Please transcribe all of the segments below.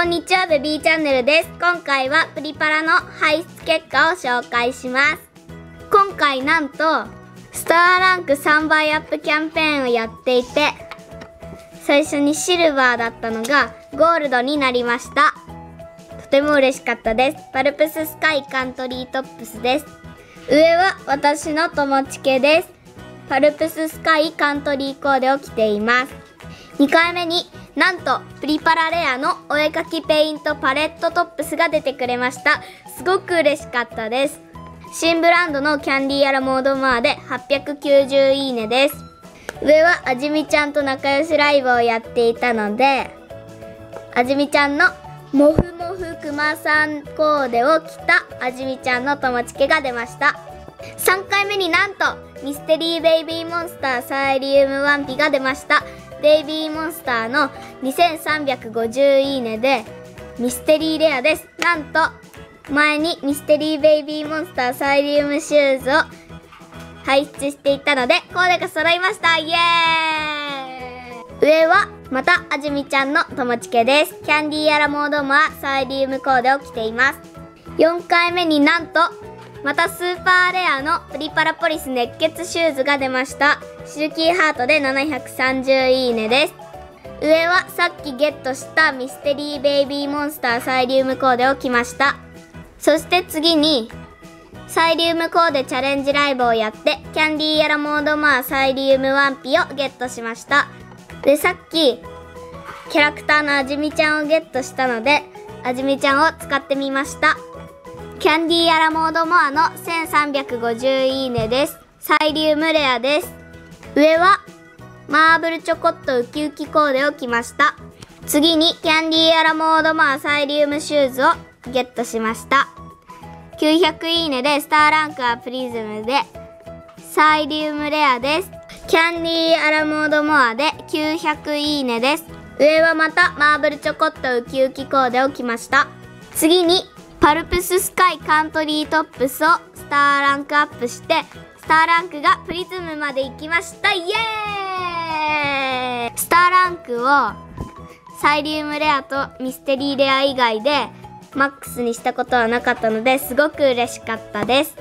こんにちは、ベビーチャンネルです。今回はプリパラの排出結果を紹介します。今回なんと、スターランク3倍アップキャンペーンをやっていて、最初にシルバーだったのがゴールドになりました。とても嬉しかったです。パルプススカイカントリートップスです。上は私の友チケです。パルプススカイカントリーコーデを着ています。2回目になんとプリパラレアのお絵描きペイントパレットトップスが出てくれました。すごく嬉しかったです。新ブランドのキャンディーアラモードマーで890いいねです。上はあじみちゃんと仲良しライブをやっていたのであじみちゃんのもふもふくまさんコーデを着たあじみちゃんの友チケが出ました。3回目になんとミステリーベイビーモンスターサイリウムワンピが出ました。ベイビーモンスターの2350いいねでミステリーレアです。なんと前にミステリーベイビーモンスターサイリウムシューズを排出していたのでコーデが揃いました。イエーイ。上はまたあじみちゃんの友チケです。キャンディーアラモードマーサイリウムコーデを着ています。4回目になんとまたスーパーレアのプリパラポリス熱血シューズが出ました。シルキーハートで730いいねです。上はさっきゲットしたミステリーベイビーモンスターサイリウムコーデを着ました。そして次にサイリウムコーデチャレンジライブをやってキャンディーヤラモードマーサイリウムワンピをゲットしました。でさっきキャラクターのあじみちゃんをゲットしたのであじみちゃんを使ってみました。キャンディーアラモードモアの1350いいねです。サイリウムレアです。上はマーブルチョコットウキウキコーデを着ました。次にキャンディーアラモードモアサイリウムシューズをゲットしました。900いいねでスターランクはプリズムでサイリウムレアです。キャンディーアラモードモアで900いいねです。上はまたマーブルチョコットウキウキコーデを着ました。次にパルプススカイカントリートップスをスターランクアップしてスターランクがプリズムまで行きました。イエーイ！スターランクをサイリウムレアとミステリーレア以外でマックスにしたことはなかったのですごく嬉しかったです。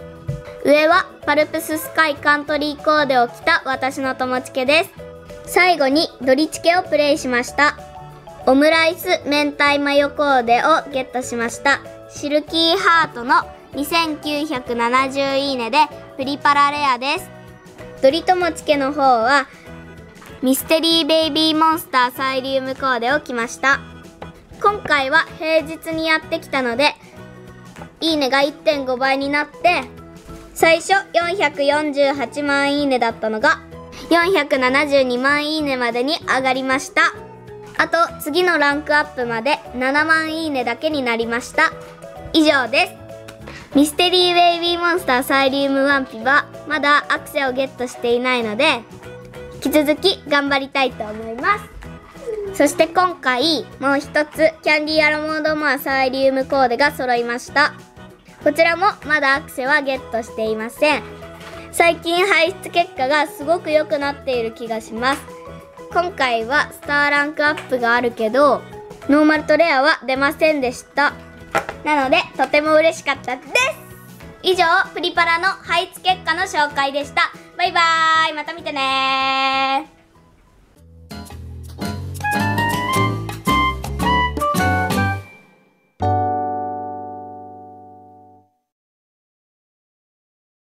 上はパルプススカイカントリーコーデを着た私の友チケです。最後にドリチケをプレイしました。オムライス明太マヨコーデをゲットしました。シルキーハートの2970いいねでプリパラレアです。ドリトモチケの方はミステリーベイビーモンスターサイリウムコーデを着ました。今回は平日にやってきたので、いいねが1.5倍になって、最初448万いいねだったのが472万いいねまでに上がりました。あと次のランクアップまで7万いいねだけになりました。以上です。ミステリーベイビーモンスターサイリウムワンピはまだアクセをゲットしていないので引き続き頑張りたいと思います。そして今回もう一つキャンディーアラモードモアサイリウムコーデが揃いました。こちらもまだアクセはゲットしていません。最近排出結果がすごく良くなっている気がします。今回はスターランクアップがあるけどノーマルとレアは出ませんでした。なので、とても嬉しかったです。以上、プリパラの配置結果の紹介でした。バイバーイ。また見てね